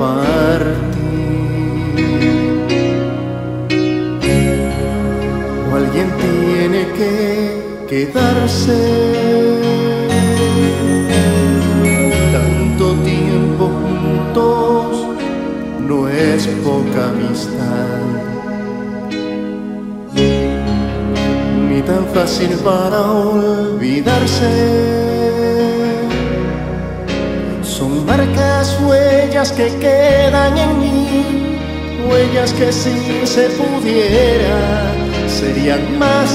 partir. O alguien tiene que quedarse. Tanto tiempo juntos no es poca amistad. Ni tan fácil para olvidarse. Son marcas, huellas que quedan en mí, huellas que si se pudiera serían más,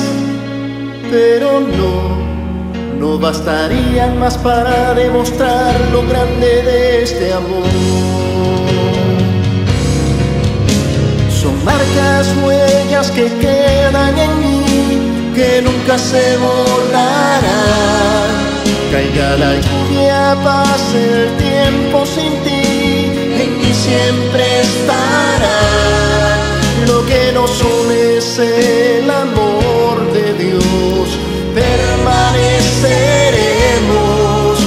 pero no, no bastarían más para demostrar lo grande de este amor. Son marcas, huellas que quedan en mí, que nunca se borrarán. Caiga la lluvia, pase el tiempo sin ti, en mí siempre estará. Lo que nos une es el amor de Dios, permaneceremos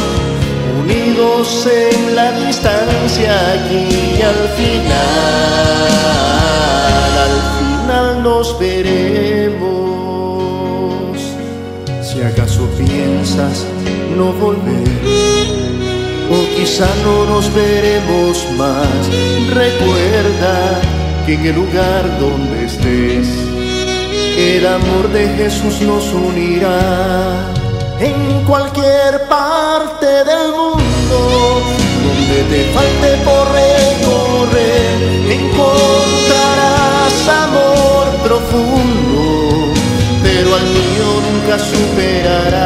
unidos en la distancia aquí al final, al final nos veremos. Si acaso piensas no volver, o quizá no nos veremos más, recuerda que en el lugar donde estés, el amor de Jesús nos unirá. En cualquier parte del mundo, donde te falte por recorrer, encontrarás amor profundo, pero al mío nunca superará.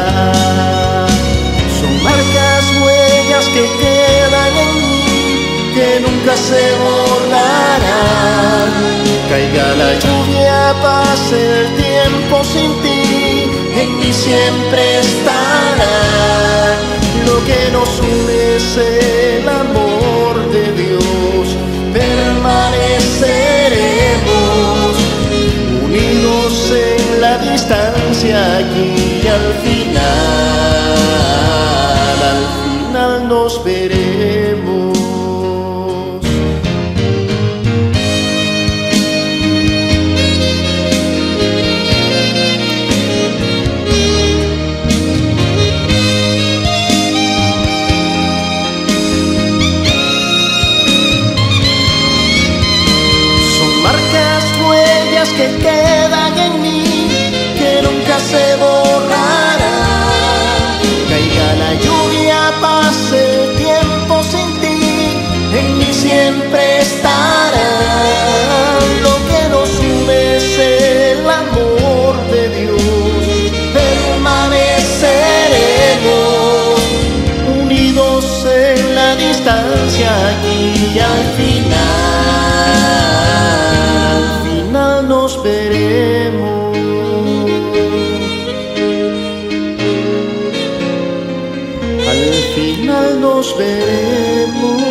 Se borrarán. Caiga la lluvia, pase el tiempo sin ti, en mí siempre estará. Lo que nos une es el amor de Dios, permaneceremos unidos en la distancia aquí al que quedan en mí, que nunca se borrarán. Caiga la lluvia, pase el tiempo sin ti, en mí siempre estará. Lo que nos une es el amor de Dios, permaneceremos unidos en la distancia aquí al final, nos veremos.